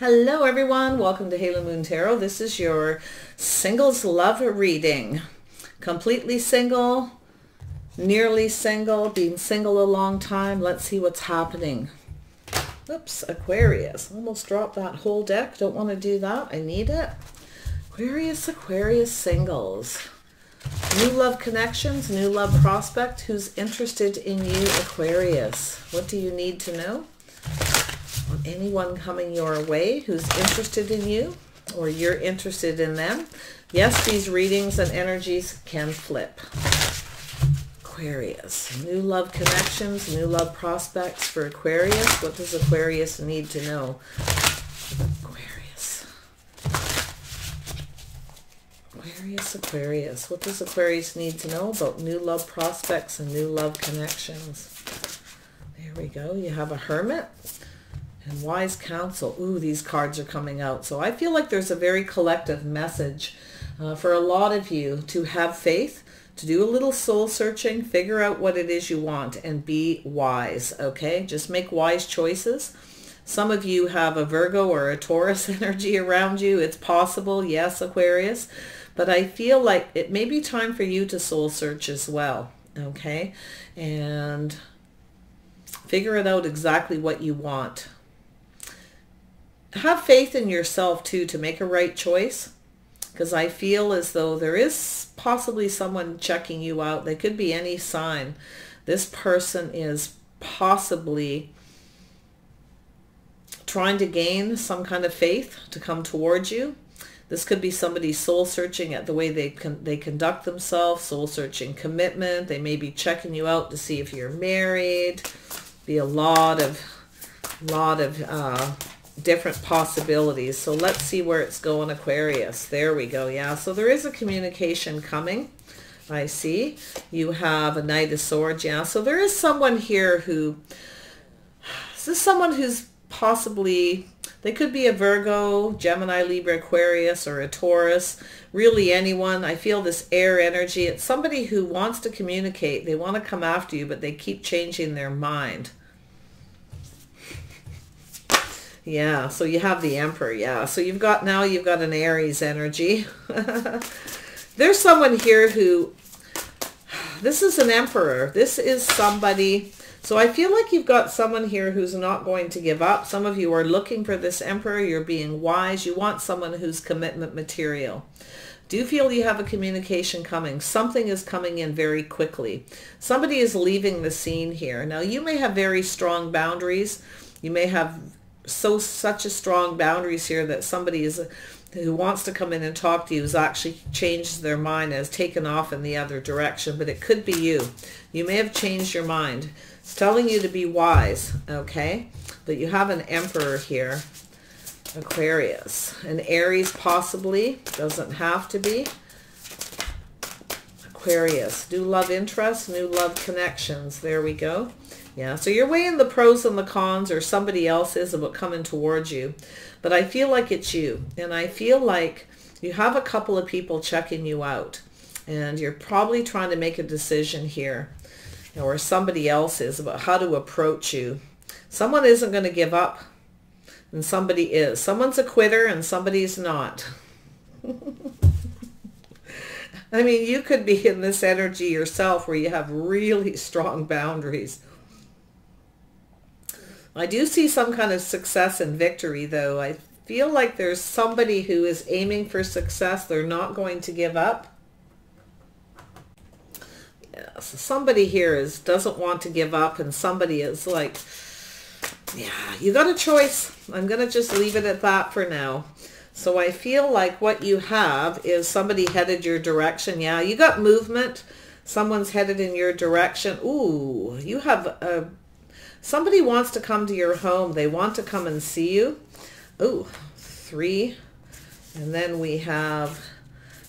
Hello everyone, welcome to Halo Moon Tarot. This is your singles love reading. Completely single, nearly single, being single a long time. Let's see what's happening. Oops, Aquarius. Almost dropped that whole deck. Don't want to do that. I need it. Aquarius, Aquarius singles. New love connections, new love prospect. Who's interested in you, Aquarius? What do you need to know? Anyone coming your way who's interested in you or you're interested in them. Yes, these readings and energies can flip. Aquarius, new love connections, new love prospects for Aquarius. What does Aquarius need to know? Aquarius. Aquarius, Aquarius. What does Aquarius need to know about new love prospects and new love connections? There we go. You have a hermit and wise counsel. Ooh, these cards are coming out. So I feel like there's a very collective message uh, for a lot of you to have faith, to do a little soul searching, figure out what it is you want and be wise, okay? Just make wise choices. Some of you have a Virgo or a Taurus energy around you. It's possible, yes, Aquarius. But I feel like it may be time for you to soul search as well, okay? And figure it out exactly what you want have faith in yourself too to make a right choice because I feel as though there is possibly someone checking you out. They could be any sign. This person is possibly trying to gain some kind of faith to come towards you. This could be somebody soul searching at the way they con- they conduct themselves, soul searching commitment. They may be checking you out to see if you're married. Be a lot of lot of uh, different possibilities. So let's see where it's going, Aquarius. There we go. Yeah, so there is a communication coming. I see. You have a Knight of Swords. Yeah, so there is someone here who... This is someone who's possibly... They could be a Virgo, Gemini, Libra, Aquarius, or a Taurus. Really anyone. I feel this air energy. It's somebody who wants to communicate. They want to come after you, but they keep changing their mind. Yeah, so you have the Emperor, yeah. So you've got, now you've got an Aries energy. There's someone here who, this is an Emperor. This is somebody, so I feel like you've got someone here who's not going to give up. Some of you are looking for this Emperor. You're being wise. You want someone who's commitment material. Do feel you have a communication coming? Something is coming in very quickly. Somebody is leaving the scene here. Now, you may have very strong boundaries. You may have so such a strong boundaries here that somebody is who wants to come in and talk to you has actually changed their mind has taken off in the other direction but it could be you. You may have changed your mind. It's telling you to be wise okay? But you have an emperor here Aquarius. An Aries possibly doesn't have to be. Aquarius. New love interest new love connections. There we go yeah, so you're weighing the pros and the cons or somebody else is about coming towards you. But I feel like it's you. And I feel like you have a couple of people checking you out. And you're probably trying to make a decision here. Or somebody else is about how to approach you. Someone isn't going to give up. And somebody is. Someone's a quitter and somebody's not. I mean, you could be in this energy yourself where you have really strong boundaries I do see some kind of success and victory, though. I feel like there's somebody who is aiming for success. They're not going to give up. Yeah, so somebody here is doesn't want to give up, and somebody is like, yeah, you got a choice. I'm going to just leave it at that for now. So I feel like what you have is somebody headed your direction. Yeah, you got movement. Someone's headed in your direction. Ooh, you have a Somebody wants to come to your home. They want to come and see you. Oh, three. And then we have,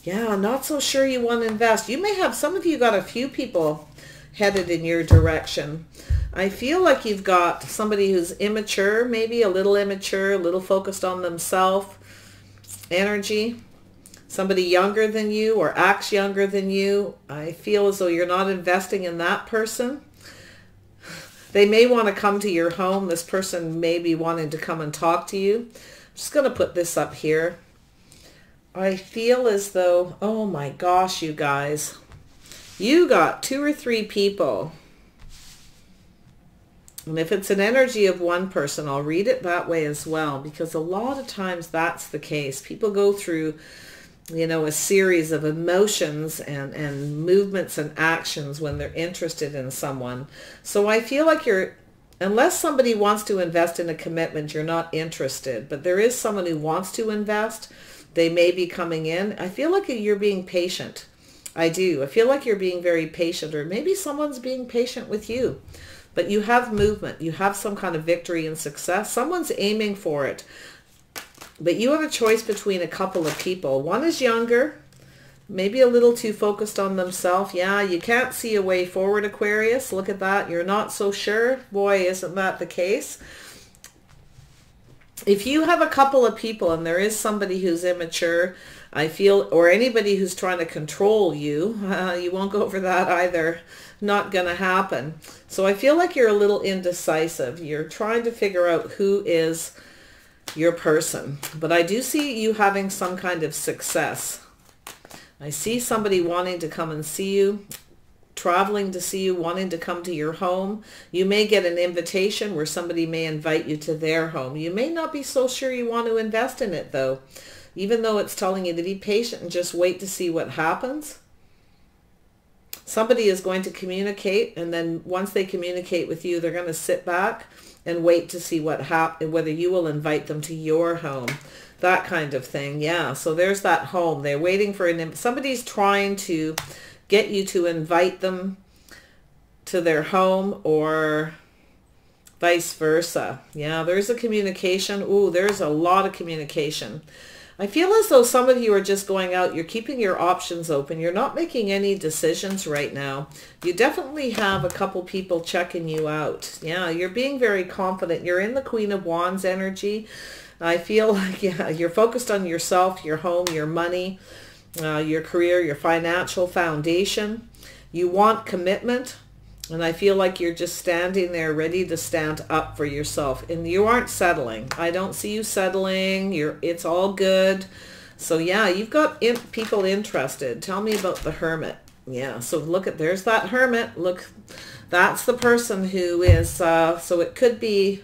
yeah, not so sure you want to invest. You may have, some of you got a few people headed in your direction. I feel like you've got somebody who's immature, maybe a little immature, a little focused on themselves, energy. Somebody younger than you or acts younger than you. I feel as though you're not investing in that person. They may want to come to your home. This person may be wanting to come and talk to you. just going to put this up here. I feel as though, oh my gosh, you guys, you got two or three people. And if it's an energy of one person, I'll read it that way as well, because a lot of times that's the case. People go through, you know, a series of emotions and, and movements and actions when they're interested in someone. So I feel like you're, unless somebody wants to invest in a commitment, you're not interested. But there is someone who wants to invest. They may be coming in. I feel like you're being patient. I do. I feel like you're being very patient or maybe someone's being patient with you. But you have movement. You have some kind of victory and success. Someone's aiming for it. But you have a choice between a couple of people. One is younger, maybe a little too focused on themselves. Yeah, you can't see a way forward, Aquarius. Look at that. You're not so sure. Boy, isn't that the case? If you have a couple of people and there is somebody who's immature, I feel, or anybody who's trying to control you, uh, you won't go for that either. Not going to happen. So I feel like you're a little indecisive. You're trying to figure out who is your person. But I do see you having some kind of success. I see somebody wanting to come and see you, traveling to see you, wanting to come to your home. You may get an invitation where somebody may invite you to their home. You may not be so sure you want to invest in it though even though it's telling you to be patient and just wait to see what happens, somebody is going to communicate and then once they communicate with you, they're going to sit back and wait to see what hap- whether you will invite them to your home. That kind of thing. Yeah. So there's that home. They're waiting for an somebody's trying to get you to invite them to their home or vice versa. Yeah, there's a communication. Ooh, there's a lot of communication. I feel as though some of you are just going out, you're keeping your options open. You're not making any decisions right now. You definitely have a couple people checking you out. Yeah, you're being very confident. You're in the Queen of Wands energy. I feel like yeah, you're focused on yourself, your home, your money, uh, your career, your financial foundation. You want commitment. And I feel like you're just standing there ready to stand up for yourself. And you aren't settling. I don't see you settling. You're, it's all good. So yeah, you've got in, people interested. Tell me about the hermit. Yeah, so look at, there's that hermit. Look, that's the person who is, uh, so it could be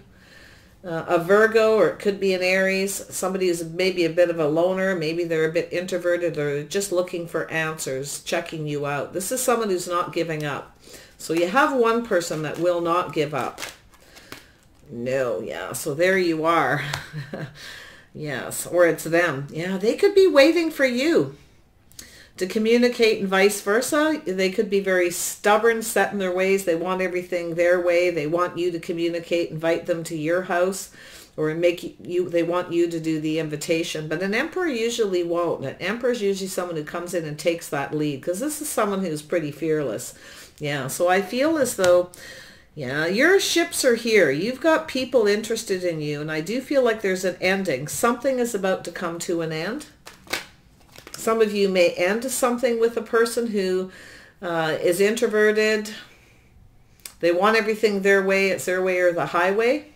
uh, a Virgo or it could be an Aries. Somebody who's maybe a bit of a loner. Maybe they're a bit introverted or just looking for answers, checking you out. This is someone who's not giving up. So you have one person that will not give up. No, yeah, so there you are. yes, or it's them. Yeah, they could be waiting for you to communicate and vice versa. They could be very stubborn, set in their ways. They want everything their way. They want you to communicate, invite them to your house or make you, they want you to do the invitation. But an emperor usually won't. An emperor is usually someone who comes in and takes that lead because this is someone who's pretty fearless. Yeah, so I feel as though, yeah, your ships are here. You've got people interested in you, and I do feel like there's an ending. Something is about to come to an end. Some of you may end something with a person who uh, is introverted. They want everything their way. It's their way or the highway.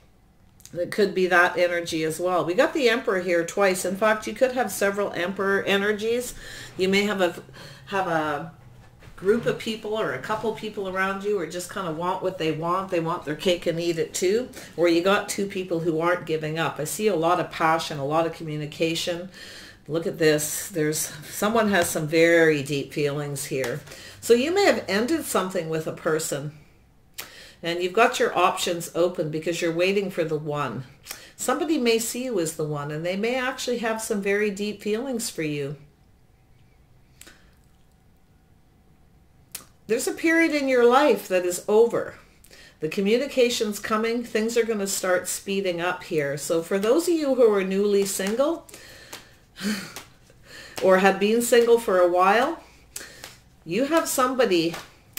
It could be that energy as well. We got the Emperor here twice. In fact, you could have several Emperor energies. You may have a have a group of people or a couple people around you or just kind of want what they want. They want their cake and eat it too. Or you got two people who aren't giving up. I see a lot of passion, a lot of communication. Look at this. There's someone has some very deep feelings here. So you may have ended something with a person and you've got your options open because you're waiting for the one. Somebody may see you as the one and they may actually have some very deep feelings for you. There's a period in your life that is over. The communication's coming. Things are going to start speeding up here. So for those of you who are newly single or have been single for a while, you have somebody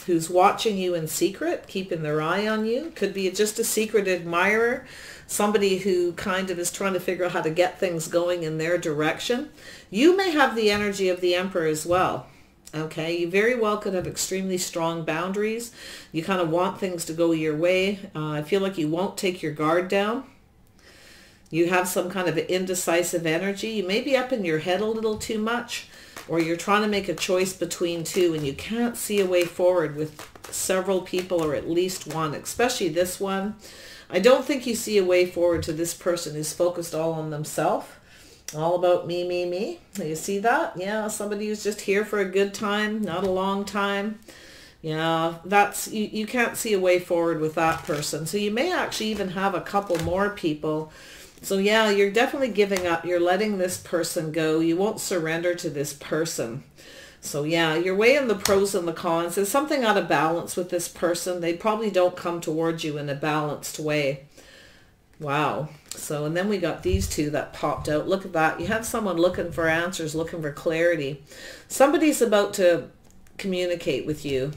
who's watching you in secret, keeping their eye on you. Could be just a secret admirer, somebody who kind of is trying to figure out how to get things going in their direction. You may have the energy of the emperor as well. Okay, you very well could have extremely strong boundaries. You kind of want things to go your way. Uh, I feel like you won't take your guard down. You have some kind of indecisive energy. You may be up in your head a little too much or you're trying to make a choice between two and you can't see a way forward with several people or at least one, especially this one. I don't think you see a way forward to this person who's focused all on themselves. All about me, me, me. You see that? Yeah, somebody who's just here for a good time, not a long time. Yeah, that's you, you can't see a way forward with that person. So you may actually even have a couple more people so yeah, you're definitely giving up. You're letting this person go. You won't surrender to this person. So yeah, you're weighing the pros and the cons. There's something out of balance with this person. They probably don't come towards you in a balanced way. Wow. So, and then we got these two that popped out. Look at that. You have someone looking for answers, looking for clarity. Somebody's about to communicate with you.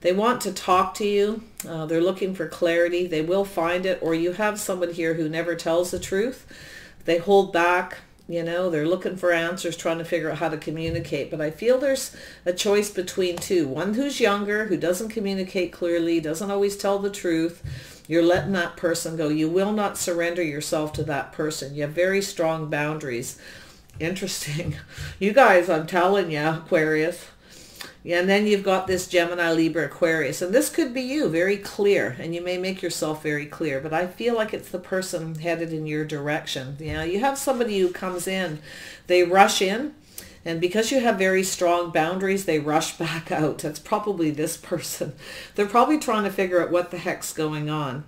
They want to talk to you. Uh, they're looking for clarity. They will find it. Or you have someone here who never tells the truth. They hold back. You know, they're looking for answers, trying to figure out how to communicate. But I feel there's a choice between two. One who's younger, who doesn't communicate clearly, doesn't always tell the truth. You're letting that person go. You will not surrender yourself to that person. You have very strong boundaries. Interesting. You guys, I'm telling you, Aquarius, and then you've got this Gemini, Libra, Aquarius. And this could be you, very clear. And you may make yourself very clear. But I feel like it's the person headed in your direction. You know, you have somebody who comes in, they rush in. And because you have very strong boundaries, they rush back out. That's probably this person. They're probably trying to figure out what the heck's going on.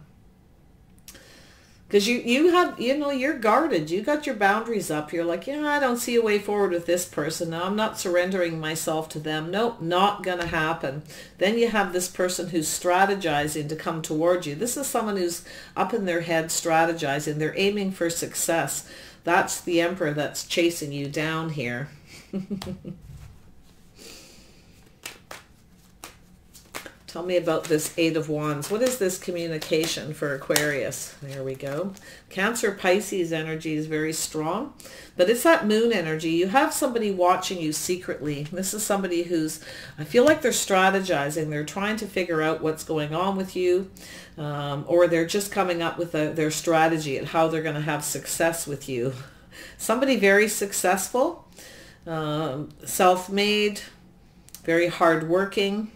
Because you you have you know you're guarded. You got your boundaries up. You're like yeah i don't see a way forward with this person. No i'm not surrendering myself to them. Nope not gonna happen. Then you have this person who's strategizing to come toward you. This is someone who's up in their head strategizing. They're aiming for success. That's the emperor that's chasing you down here Tell me about this Eight of Wands. What is this communication for Aquarius? There we go. Cancer Pisces energy is very strong, but it's that moon energy. You have somebody watching you secretly. This is somebody who's, I feel like they're strategizing. They're trying to figure out what's going on with you, um, or they're just coming up with a, their strategy and how they're going to have success with you. Somebody very successful, um, self-made, very hardworking,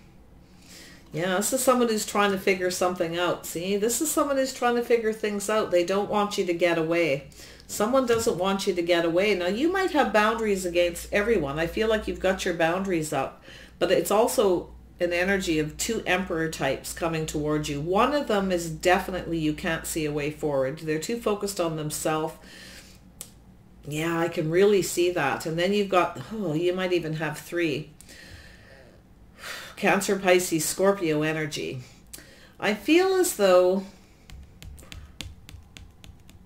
yeah, this is someone who's trying to figure something out. See, this is someone who's trying to figure things out. They don't want you to get away. Someone doesn't want you to get away. Now, you might have boundaries against everyone. I feel like you've got your boundaries up. But it's also an energy of two emperor types coming towards you. One of them is definitely you can't see a way forward. They're too focused on themselves. Yeah, I can really see that. And then you've got, oh, you might even have three. Cancer, Pisces, Scorpio energy. I feel as though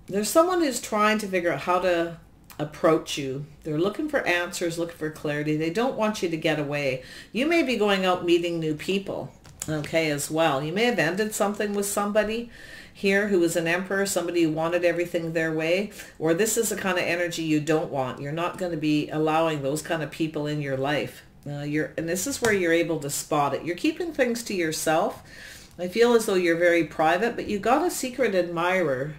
there's someone who's trying to figure out how to approach you. They're looking for answers, looking for clarity. They don't want you to get away. You may be going out meeting new people, okay, as well. You may have ended something with somebody here who is an emperor, somebody who wanted everything their way, or this is the kind of energy you don't want. You're not going to be allowing those kind of people in your life. Uh, you're, and this is where you're able to spot it. You're keeping things to yourself. I feel as though you're very private, but you've got a secret admirer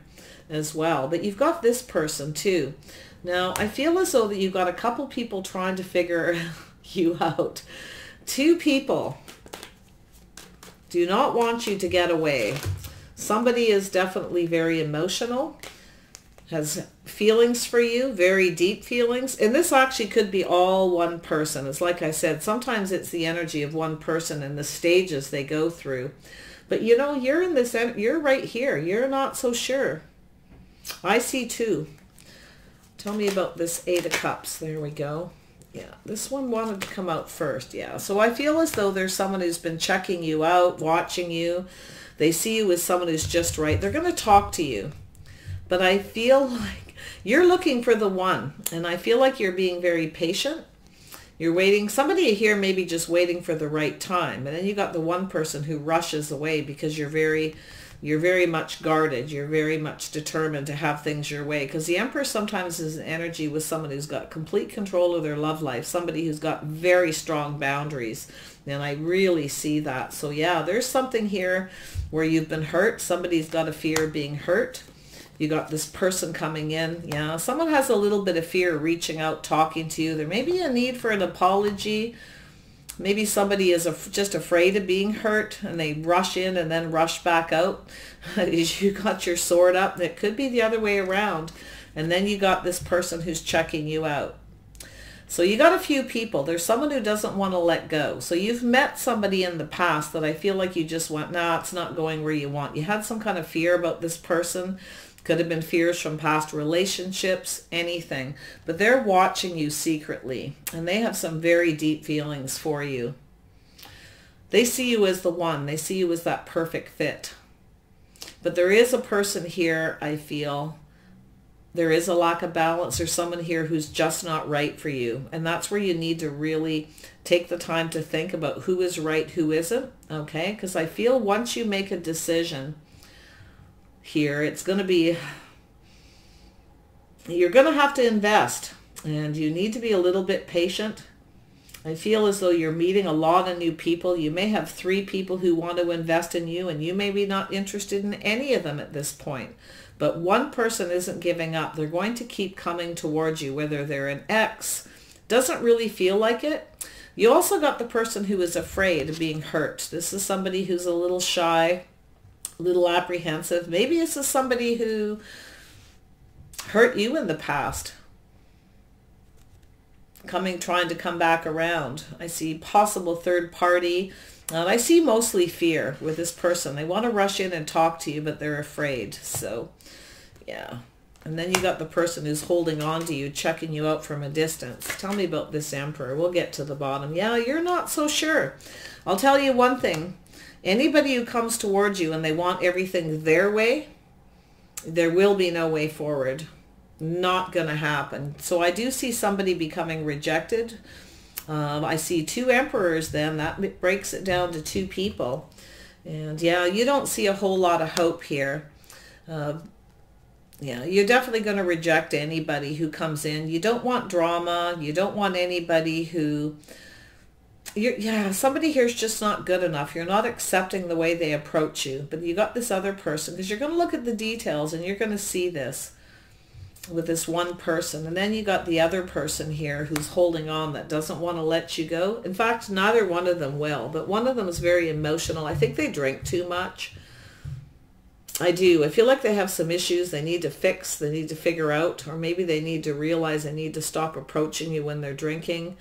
as well. But you've got this person too. Now, I feel as though that you've got a couple people trying to figure you out. Two people do not want you to get away. Somebody is definitely very emotional has feelings for you, very deep feelings. And this actually could be all one person. It's like I said, sometimes it's the energy of one person and the stages they go through. But you know, you're in this, you're right here. You're not so sure. I see two. Tell me about this Eight of Cups. There we go. Yeah, this one wanted to come out first. Yeah, so I feel as though there's someone who's been checking you out, watching you. They see you as someone who's just right. They're going to talk to you but I feel like you're looking for the one. And I feel like you're being very patient. You're waiting. Somebody here may be just waiting for the right time. And then you got the one person who rushes away because you're very you're very much guarded. You're very much determined to have things your way. Because the Emperor sometimes is an energy with someone who's got complete control of their love life. Somebody who's got very strong boundaries. And I really see that. So yeah, there's something here where you've been hurt. Somebody's got a fear of being hurt You got this person coming in. Yeah, someone has a little bit of fear reaching out, talking to you. There may be a need for an apology. Maybe somebody is just afraid of being hurt and they rush in and then rush back out. you got your sword up. It could be the other way around. And then you got this person who's checking you out. So you got a few people. There's someone who doesn't want to let go. So you've met somebody in the past that I feel like you just went, nah, it's not going where you want. You had some kind of fear about this person. Could have been fears from past relationships, anything. But they're watching you secretly and they have some very deep feelings for you. They see you as the one. They see you as that perfect fit. But there is a person here, I feel, there is a lack of balance. There's someone here who's just not right for you. And that's where you need to really take the time to think about who is right, who isn't. Okay. Because I feel once you make a decision here, it's going to be, you're going to have to invest and you need to be a little bit patient. I feel as though you're meeting a lot of new people. You may have three people who want to invest in you and you may be not interested in any of them at this point. But one person isn't giving up. They're going to keep coming towards you, whether they're an ex, doesn't really feel like it. You also got the person who is afraid of being hurt. This is somebody who's a little shy, a little apprehensive. Maybe this is somebody who hurt you in the past coming trying to come back around i see possible third party and I see mostly fear with this person. They want to rush in and talk to you, but they're afraid. So, yeah. And then you got the person who's holding on to you, checking you out from a distance. Tell me about this emperor. We'll get to the bottom. Yeah, you're not so sure. I'll tell you one thing. Anybody who comes towards you and they want everything their way, there will be no way forward. Not going to happen. So I do see somebody becoming rejected um, I see two emperors then. That breaks it down to two people. And yeah, you don't see a whole lot of hope here. Uh, yeah, you're definitely going to reject anybody who comes in. You don't want drama. You don't want anybody who... You're, yeah, somebody here is just not good enough. You're not accepting the way they approach you. But you got this other person because you're going to look at the details and you're going to see this with this one person. And then you got the other person here who's holding on that doesn't want to let you go. In fact, neither one of them will, but one of them is very emotional. I think they drink too much. I do. I feel like they have some issues they need to fix, they need to figure out, or maybe they need to realize they need to stop approaching you when they're drinking.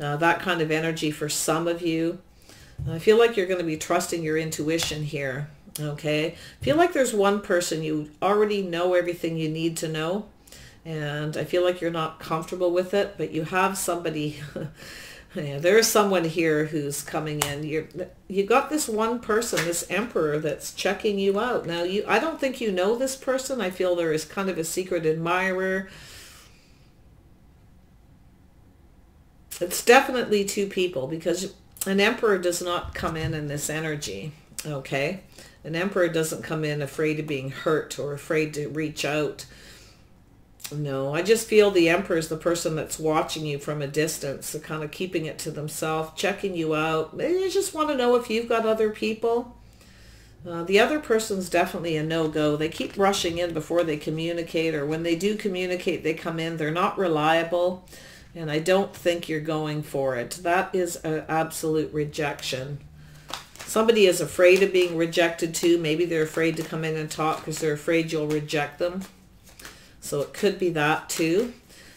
Uh, that kind of energy for some of you. I feel like you're going to be trusting your intuition here. Okay. Feel like there's one person you already know everything you need to know and I feel like you're not comfortable with it, but you have somebody, yeah, there is someone here who's coming in. You're, you got this one person, this emperor that's checking you out. Now, you, I don't think you know this person. I feel there is kind of a secret admirer. It's definitely two people because an emperor does not come in in this energy, okay? An emperor doesn't come in afraid of being hurt or afraid to reach out no, I just feel the emperor is the person that's watching you from a distance, so kind of keeping it to themselves, checking you out. They just want to know if you've got other people. Uh, the other person's definitely a no-go. They keep rushing in before they communicate, or when they do communicate, they come in. They're not reliable, and I don't think you're going for it. That is an absolute rejection. Somebody is afraid of being rejected too. Maybe they're afraid to come in and talk because they're afraid you'll reject them. So it could be that too.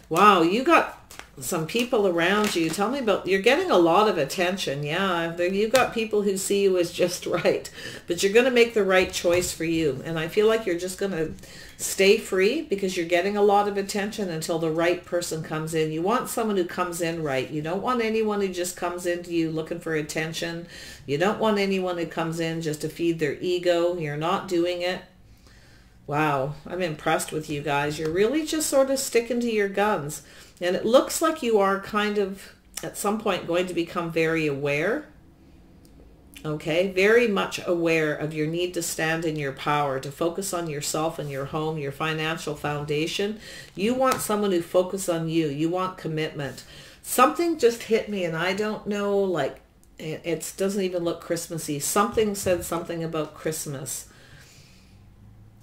Wow, you got some people around you. Tell me about, you're getting a lot of attention. Yeah, you've got people who see you as just right, but you're going to make the right choice for you. And I feel like you're just going to stay free because you're getting a lot of attention until the right person comes in. You want someone who comes in right. You don't want anyone who just comes into you looking for attention. You don't want anyone who comes in just to feed their ego. You're not doing it. Wow, I'm impressed with you guys. You're really just sort of sticking to your guns. And it looks like you are kind of at some point going to become very aware. Okay, very much aware of your need to stand in your power, to focus on yourself and your home, your financial foundation. You want someone who focus on you. You want commitment. Something just hit me and I don't know, like, it doesn't even look Christmassy. Something said something about Christmas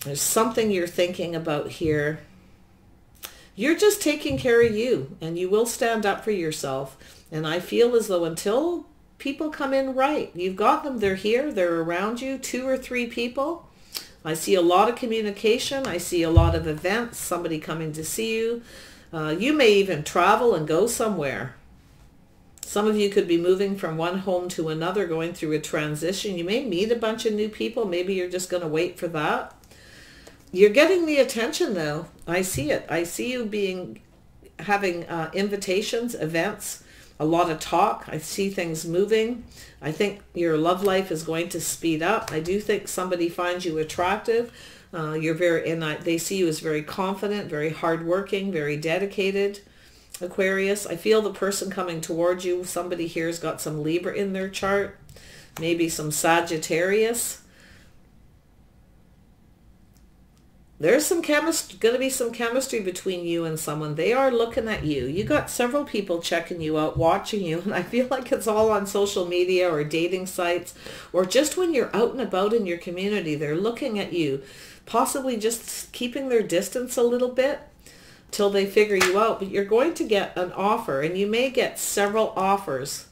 There's something you're thinking about here. You're just taking care of you and you will stand up for yourself. And I feel as though until people come in right, you've got them, they're here, they're around you, two or three people. I see a lot of communication. I see a lot of events, somebody coming to see you. Uh, you may even travel and go somewhere. Some of you could be moving from one home to another, going through a transition. You may meet a bunch of new people. Maybe you're just going to wait for that. You're getting the attention though. I see it. I see you being having uh, invitations, events, a lot of talk. I see things moving. I think your love life is going to speed up. I do think somebody finds you attractive. Uh, you're very, and I, they see you as very confident, very hardworking, very dedicated. Aquarius, I feel the person coming towards you, somebody here has got some Libra in their chart, maybe some Sagittarius. There's some chemistry going to be some chemistry between you and someone. They are looking at you. You got several people checking you out watching you and i feel like it's all on social media or dating sites or just when you're out and about in your community they're looking at you possibly just keeping their distance a little bit till they figure you out. But you're going to get an offer and you may get several offers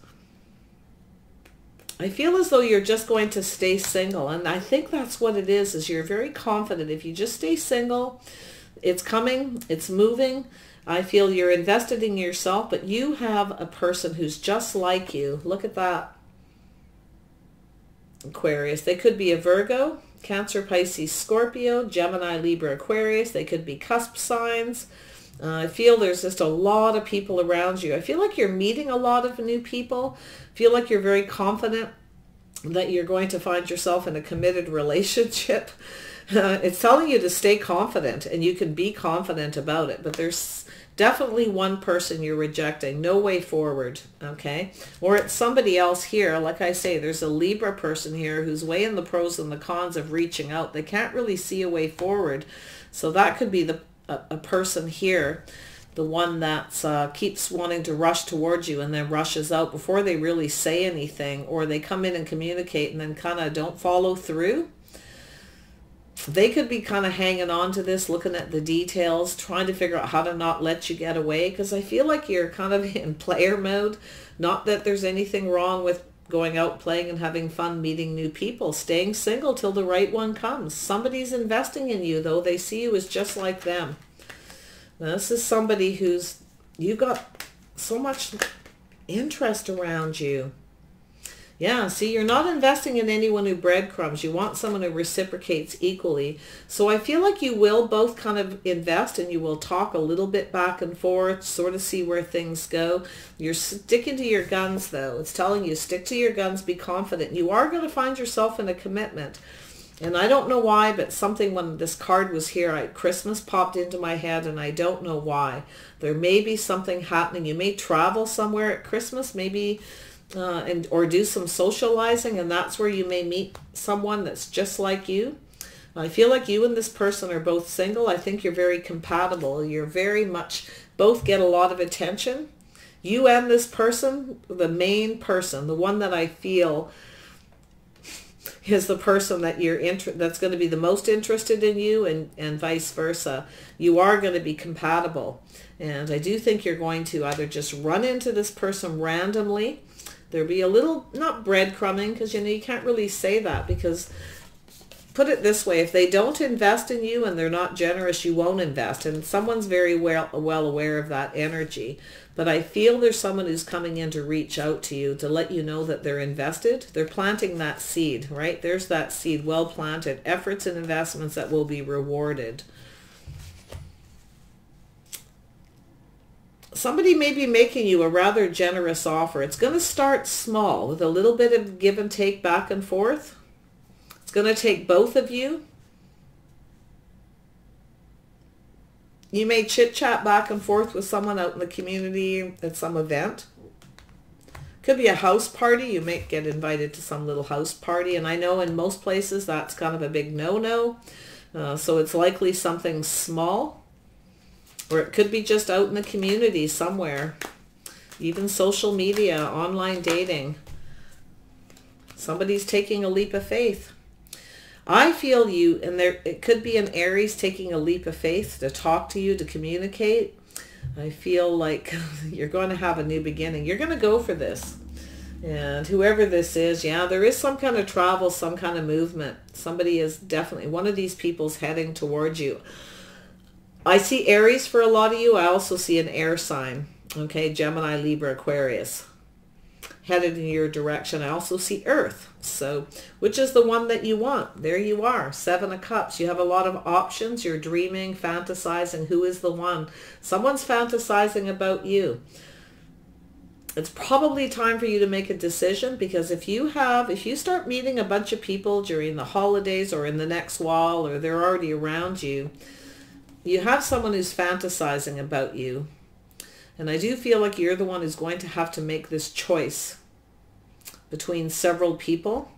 I feel as though you're just going to stay single. And I think that's what it is, is you're very confident. If you just stay single, it's coming, it's moving. I feel you're invested in yourself, but you have a person who's just like you. Look at that. Aquarius. They could be a Virgo, Cancer, Pisces, Scorpio, Gemini, Libra, Aquarius. They could be cusp signs. Uh, I feel there's just a lot of people around you. I feel like you're meeting a lot of new people. I feel like you're very confident that you're going to find yourself in a committed relationship. Uh, it's telling you to stay confident and you can be confident about it. But there's definitely one person you're rejecting. No way forward. Okay. Or it's somebody else here. Like I say, there's a Libra person here who's weighing the pros and the cons of reaching out. They can't really see a way forward. So that could be the a, a person here, the one that uh, keeps wanting to rush towards you and then rushes out before they really say anything or they come in and communicate and then kind of don't follow through. They could be kind of hanging on to this, looking at the details, trying to figure out how to not let you get away because I feel like you're kind of in player mode. Not that there's anything wrong with going out playing and having fun meeting new people staying single till the right one comes. Somebody's investing in you though. They see you as just like them. Now, this is somebody who's you got so much interest around you yeah, see, you're not investing in anyone who breadcrumbs. You want someone who reciprocates equally. So I feel like you will both kind of invest and you will talk a little bit back and forth, sort of see where things go. You're sticking to your guns, though. It's telling you stick to your guns, be confident. You are going to find yourself in a commitment. And I don't know why, but something when this card was here, I, Christmas popped into my head and I don't know why. There may be something happening. You may travel somewhere at Christmas, maybe uh, and or do some socializing and that's where you may meet someone that's just like you. I feel like you and this person are both single. I think you're very compatible. You're very much, both get a lot of attention. You and this person, the main person, the one that I feel is the person that you're inter- that's going to be the most interested in you and, and vice versa. You are going to be compatible. And I do think you're going to either just run into this person randomly there be a little, not breadcrumbing, because you know you can't really say that because put it this way, if they don't invest in you and they're not generous, you won't invest. And someone's very well, well aware of that energy. But I feel there's someone who's coming in to reach out to you to let you know that they're invested. They're planting that seed, right? There's that seed well planted. Efforts and investments that will be rewarded. Somebody may be making you a rather generous offer. It's going to start small with a little bit of give and take back and forth. It's going to take both of you. You may chit chat back and forth with someone out in the community at some event. Could be a house party. You may get invited to some little house party. And I know in most places that's kind of a big no-no. Uh, so it's likely something small. Or it could be just out in the community somewhere. Even social media, online dating. Somebody's taking a leap of faith. I feel you, and there it could be an Aries taking a leap of faith to talk to you, to communicate. I feel like you're going to have a new beginning. You're going to go for this. And whoever this is, yeah, there is some kind of travel, some kind of movement. Somebody is definitely, one of these people's heading towards you. I see Aries for a lot of you. I also see an air sign. Okay, Gemini, Libra, Aquarius headed in your direction. I also see Earth. So which is the one that you want? There you are. Seven of Cups. You have a lot of options. You're dreaming, fantasizing. Who is the one? Someone's fantasizing about you. It's probably time for you to make a decision because if you have, if you start meeting a bunch of people during the holidays or in the next while or they're already around you, you have someone who's fantasizing about you and I do feel like you're the one who's going to have to make this choice between several people.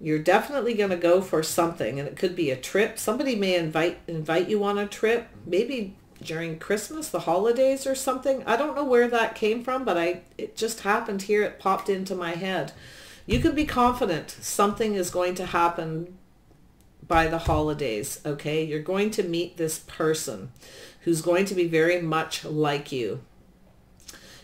You're definitely going to go for something and it could be a trip. Somebody may invite invite you on a trip, maybe during Christmas, the holidays or something. I don't know where that came from, but I it just happened here. It popped into my head. You can be confident something is going to happen by the holidays, okay? You're going to meet this person who's going to be very much like you.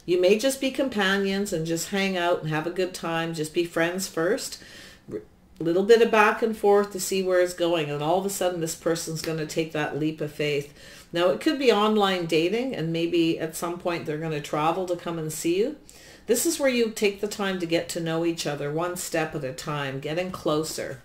You may just be companions and just hang out and have a good time. Just be friends first. A little bit of back and forth to see where it's going. And all of a sudden this person's going to take that leap of faith. Now it could be online dating and maybe at some point they're going to travel to come and see you. This is where you take the time to get to know each other one step at a time, getting closer.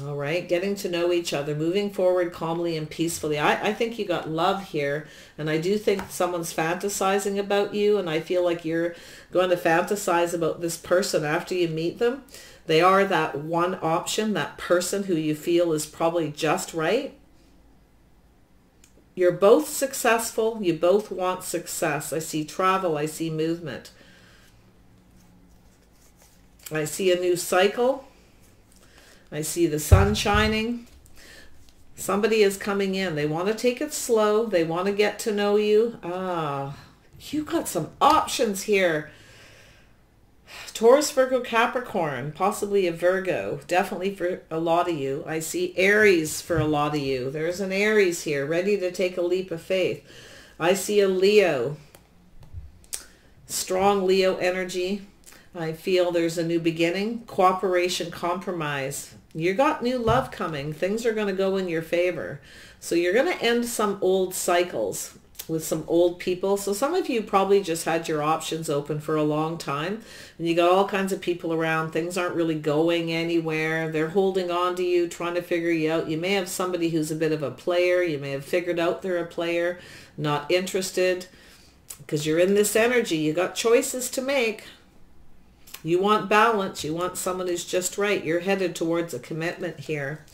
All right, getting to know each other, moving forward calmly and peacefully. I, I think you got love here, and I do think someone's fantasizing about you, and I feel like you're going to fantasize about this person after you meet them. They are that one option, that person who you feel is probably just right. You're both successful. You both want success. I see travel. I see movement. I see a new cycle. I see the sun shining. Somebody is coming in. They want to take it slow. They want to get to know you. Ah, you got some options here. Taurus, Virgo, Capricorn, possibly a Virgo, definitely for a lot of you. I see Aries for a lot of you. There's an Aries here, ready to take a leap of faith. I see a Leo, strong Leo energy. I feel there's a new beginning, cooperation, compromise. You got new love coming. Things are going to go in your favor. So you're going to end some old cycles with some old people. So some of you probably just had your options open for a long time and you got all kinds of people around. Things aren't really going anywhere. They're holding on to you, trying to figure you out. You may have somebody who's a bit of a player. You may have figured out they're a player, not interested because you're in this energy. You got choices to make. You want balance. You want someone who's just right. You're headed towards a commitment here.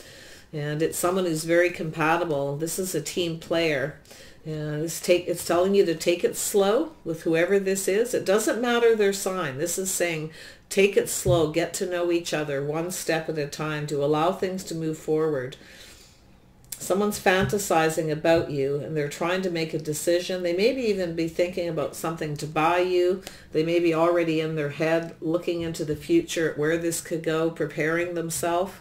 And it's someone who's very compatible. This is a team player. And it's, take, it's telling you to take it slow with whoever this is. It doesn't matter their sign. This is saying take it slow. Get to know each other one step at a time to allow things to move forward someone's fantasizing about you and they're trying to make a decision. They maybe even be thinking about something to buy you. They may be already in their head looking into the future where this could go, preparing themselves.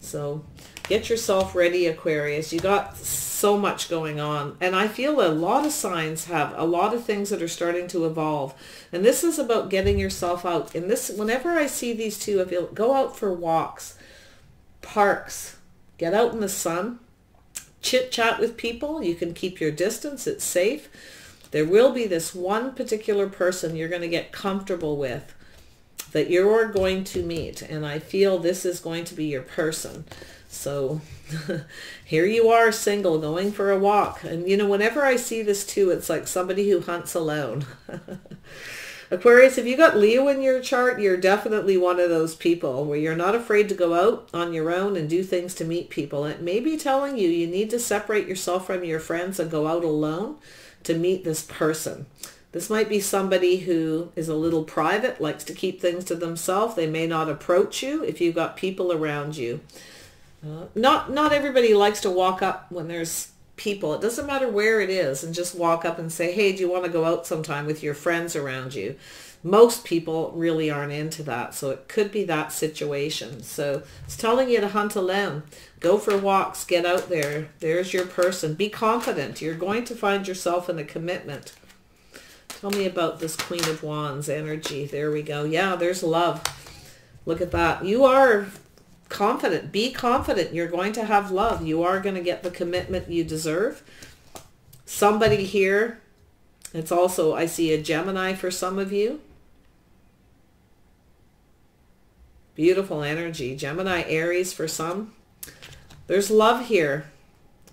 So get yourself ready, Aquarius. You got so much going on. And I feel a lot of signs have a lot of things that are starting to evolve. And this is about getting yourself out. And this, whenever I see these two, I feel go out for walks, parks, get out in the sun chit chat with people. You can keep your distance. It's safe. There will be this one particular person you're going to get comfortable with that you're going to meet. And I feel this is going to be your person. So here you are single going for a walk. And you know, whenever I see this too, it's like somebody who hunts alone. Aquarius, if you got Leo in your chart, you're definitely one of those people where you're not afraid to go out on your own and do things to meet people. It may be telling you you need to separate yourself from your friends and go out alone to meet this person. This might be somebody who is a little private, likes to keep things to themselves. They may not approach you if you've got people around you. Uh, not not everybody likes to walk up when there's people. It doesn't matter where it is and just walk up and say, hey, do you want to go out sometime with your friends around you? Most people really aren't into that. So it could be that situation. So it's telling you to hunt alone. Go for walks. Get out there. There's your person. Be confident. You're going to find yourself in a commitment. Tell me about this Queen of Wands energy. There we go. Yeah, there's love. Look at that. You are confident. Be confident. You're going to have love. You are going to get the commitment you deserve. Somebody here, it's also, I see a Gemini for some of you. Beautiful energy. Gemini, Aries for some. There's love here.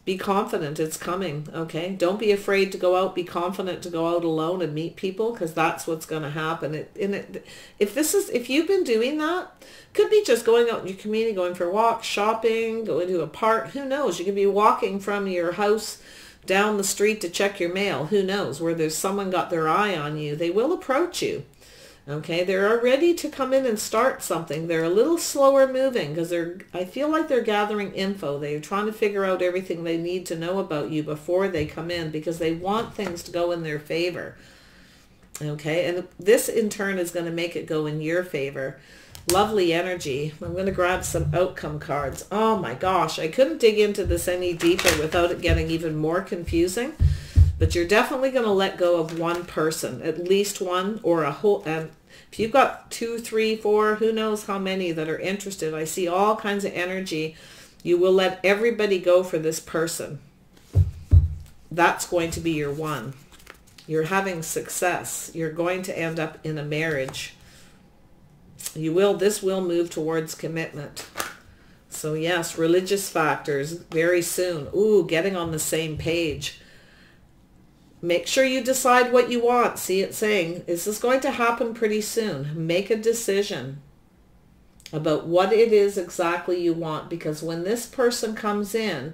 Be confident. It's coming. Okay. Don't be afraid to go out. Be confident to go out alone and meet people because that's what's going to happen. It, and it, if this is, if you've been doing that, could be just going out in your community, going for walks, shopping, going to a park. Who knows? You could be walking from your house down the street to check your mail. Who knows? Where there's someone got their eye on you. They will approach you. Okay, they're ready to come in and start something. They're a little slower moving because they're, I feel like they're gathering info. They're trying to figure out everything they need to know about you before they come in because they want things to go in their favor. Okay, and this in turn is going to make it go in your favor. Lovely energy. I'm going to grab some outcome cards. Oh my gosh, I couldn't dig into this any deeper without it getting even more confusing but you're definitely going to let go of one person, at least one or a whole, um, if you've got two, three, four, who knows how many that are interested, I see all kinds of energy. You will let everybody go for this person. That's going to be your one. You're having success. You're going to end up in a marriage. You will, this will move towards commitment. So yes, religious factors very soon. Ooh, getting on the same page Make sure you decide what you want. See it saying, is this going to happen pretty soon? Make a decision about what it is exactly you want because when this person comes in,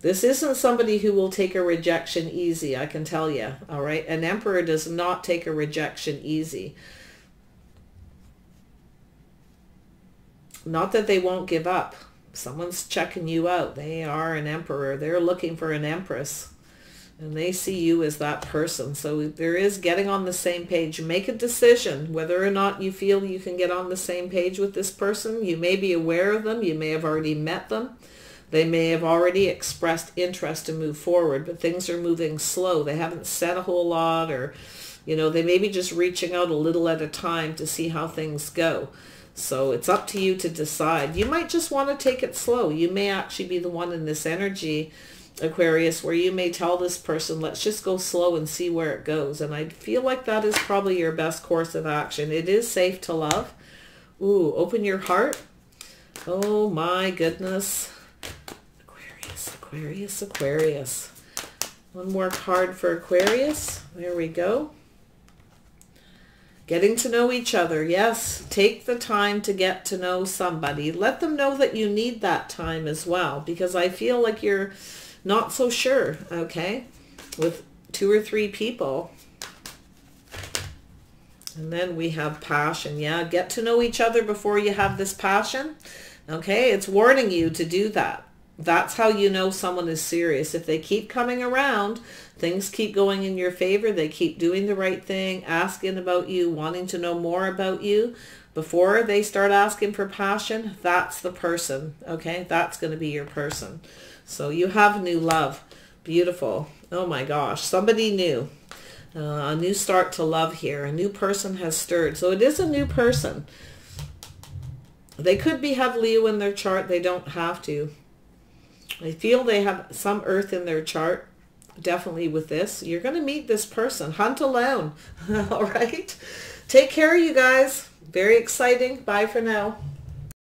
this isn't somebody who will take a rejection easy, I can tell you. All right. An emperor does not take a rejection easy. Not that they won't give up. Someone's checking you out. They are an emperor. They're looking for an empress and they see you as that person. So there is getting on the same page. Make a decision whether or not you feel you can get on the same page with this person. You may be aware of them. You may have already met them. They may have already expressed interest to move forward, but things are moving slow. They haven't said a whole lot or, you know, they may be just reaching out a little at a time to see how things go. So it's up to you to decide. You might just want to take it slow. You may actually be the one in this energy Aquarius, where you may tell this person, let's just go slow and see where it goes. And I feel like that is probably your best course of action. It is safe to love. Ooh, open your heart. Oh my goodness. Aquarius, Aquarius, Aquarius. One more card for Aquarius. There we go. Getting to know each other. Yes, take the time to get to know somebody. Let them know that you need that time as well because I feel like you're not so sure, okay, with two or three people. And then we have passion. Yeah, get to know each other before you have this passion. Okay, it's warning you to do that. That's how you know someone is serious. If they keep coming around, things keep going in your favor, they keep doing the right thing, asking about you, wanting to know more about you, before they start asking for passion, that's the person, okay? That's going to be your person. So you have new love. Beautiful. Oh my gosh. Somebody new. Uh, a new start to love here. A new person has stirred. So it is a new person. They could be have Leo in their chart. They don't have to. I feel they have some earth in their chart. Definitely with this. You're going to meet this person. Hunt alone. All right. Take care, of you guys. Very exciting. Bye for now.